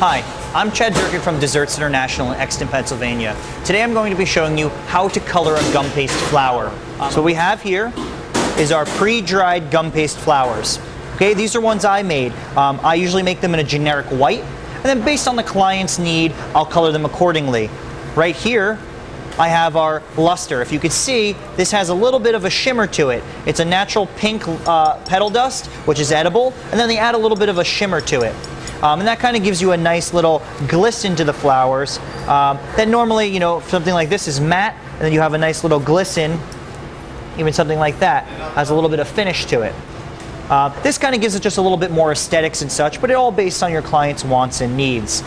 Hi, I'm Chad Durkin from Desserts International in Exton, Pennsylvania. Today I'm going to be showing you how to color a gum paste flower. So what we have here is our pre-dried gum paste flowers. Okay, these are ones I made. Um, I usually make them in a generic white, and then based on the client's need, I'll color them accordingly. Right here, I have our luster. If you could see, this has a little bit of a shimmer to it. It's a natural pink uh, petal dust, which is edible, and then they add a little bit of a shimmer to it. Um, and that kind of gives you a nice little glisten to the flowers. Um, that normally, you know, something like this is matte, and then you have a nice little glisten. Even something like that has a little bit of finish to it. Uh, this kind of gives it just a little bit more aesthetics and such, but it all based on your client's wants and needs.